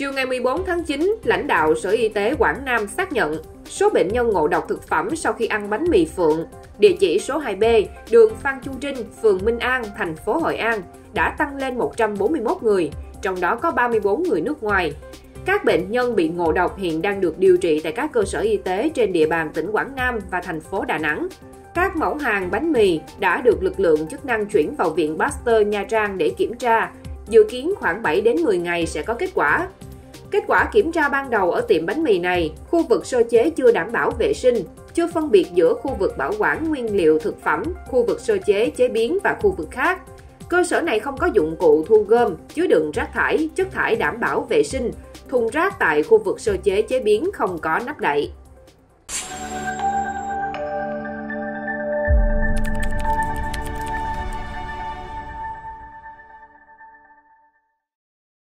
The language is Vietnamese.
Chiều ngày 14 tháng 9, lãnh đạo Sở Y tế Quảng Nam xác nhận số bệnh nhân ngộ độc thực phẩm sau khi ăn bánh mì Phượng, địa chỉ số 2B, đường Phan Chu Trinh, phường Minh An, thành phố Hội An đã tăng lên 141 người, trong đó có 34 người nước ngoài. Các bệnh nhân bị ngộ độc hiện đang được điều trị tại các cơ sở y tế trên địa bàn tỉnh Quảng Nam và thành phố Đà Nẵng. Các mẫu hàng bánh mì đã được lực lượng chức năng chuyển vào Viện Pasteur Nha Trang để kiểm tra. Dự kiến khoảng 7 đến 10 ngày sẽ có kết quả. Kết quả kiểm tra ban đầu ở tiệm bánh mì này, khu vực sơ chế chưa đảm bảo vệ sinh, chưa phân biệt giữa khu vực bảo quản nguyên liệu thực phẩm, khu vực sơ chế chế biến và khu vực khác. Cơ sở này không có dụng cụ thu gom, chứa đựng rác thải, chất thải đảm bảo vệ sinh, thùng rác tại khu vực sơ chế chế biến không có nắp đậy.